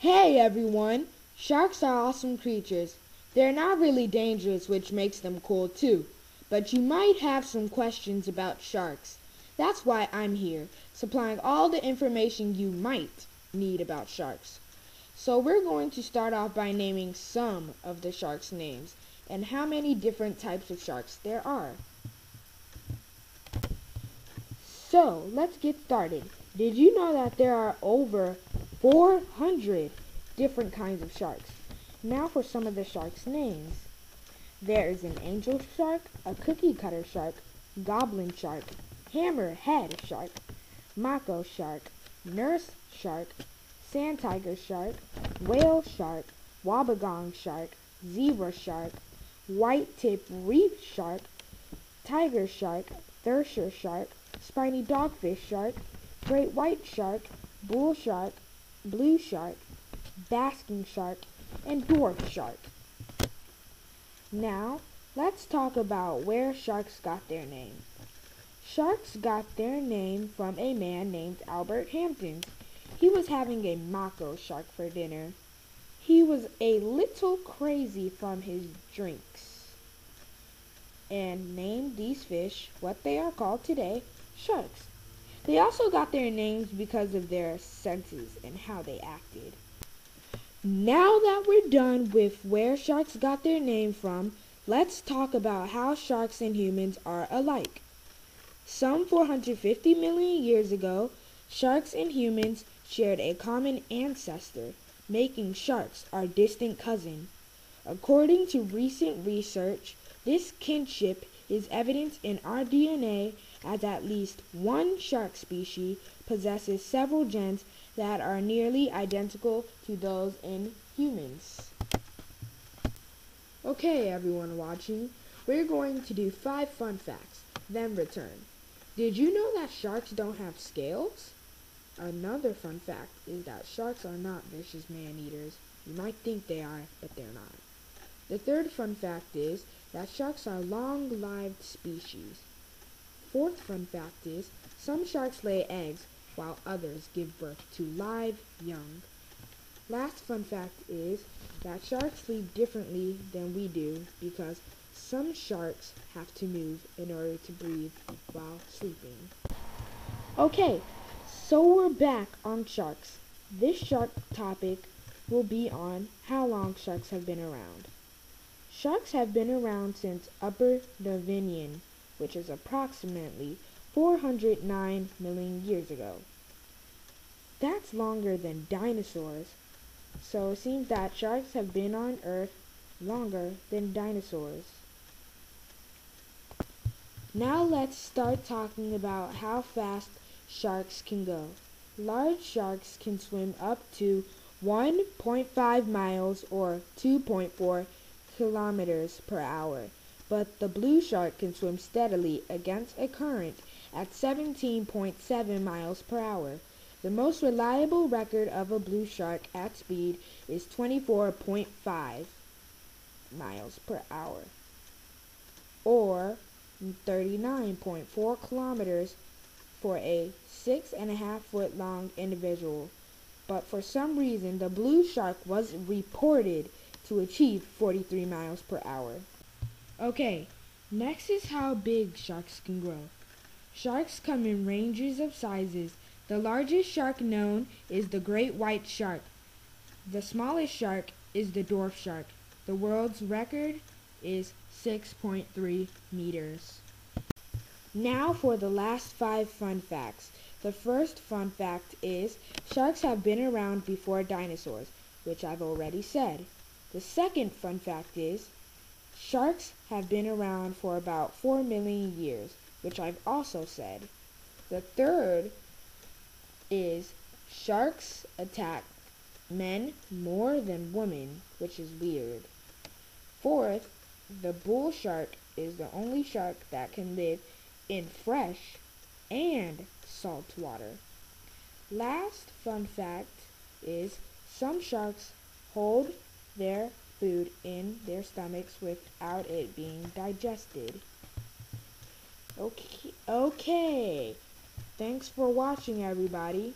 Hey everyone! Sharks are awesome creatures. They're not really dangerous, which makes them cool too. But you might have some questions about sharks. That's why I'm here, supplying all the information you might need about sharks. So we're going to start off by naming some of the sharks' names and how many different types of sharks there are. So let's get started. Did you know that there are over 400 different kinds of sharks? Now for some of the sharks' names. There is an angel shark, a cookie cutter shark, goblin shark, hammerhead shark, mako shark, nurse shark, sand tiger shark, whale shark, wobbegong shark, zebra shark, white tip reef shark, tiger shark, thresher shark, spiny dogfish shark, great white shark, bull shark, blue shark, basking shark, and dwarf shark. Now, let's talk about where sharks got their name. Sharks got their name from a man named Albert Hampton. He was having a mako shark for dinner. He was a little crazy from his drinks and named these fish what they are called today, sharks. They also got their names because of their senses and how they acted. Now that we're done with where sharks got their name from, let's talk about how sharks and humans are alike. Some 450 million years ago, sharks and humans shared a common ancestor, making sharks our distant cousin. According to recent research, this kinship is evident in our DNA as at least one shark species possesses several genes that are nearly identical to those in humans. Okay, everyone watching, we're going to do five fun facts, then return. Did you know that sharks don't have scales? Another fun fact is that sharks are not vicious man-eaters. You might think they are, but they're not. The third fun fact is that sharks are long-lived species. Fourth fun fact is some sharks lay eggs while others give birth to live young. Last fun fact is that sharks sleep differently than we do because some sharks have to move in order to breathe while sleeping. Okay, so we're back on sharks. This shark topic will be on how long sharks have been around. Sharks have been around since Upper Devonian, which is approximately 409 million years ago. That's longer than dinosaurs, so it seems that sharks have been on Earth longer than dinosaurs. Now let's start talking about how fast sharks can go. Large sharks can swim up to 1.5 miles or 2.4 kilometers per hour, but the blue shark can swim steadily against a current at 17.7 miles per hour. The most reliable record of a blue shark at speed is 24.5 miles per hour, or 39.4 kilometers for a six and a half foot long individual. But for some reason, the blue shark was reported to achieve 43 miles per hour. Okay, next is how big sharks can grow. Sharks come in ranges of sizes. The largest shark known is the great white shark. The smallest shark is the dwarf shark. The world's record is 6.3 meters. Now for the last five fun facts. The first fun fact is sharks have been around before dinosaurs, which I've already said. The second fun fact is sharks have been around for about 4 million years, which I've also said. The third is sharks attack men more than women, which is weird. Fourth, the bull shark is the only shark that can live in fresh and salt water. Last fun fact is some sharks hold their food in their stomachs without it being digested. Okay, okay. Thanks for watching everybody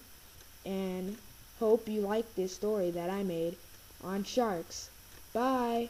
and Hope you liked this story that I made on sharks. Bye!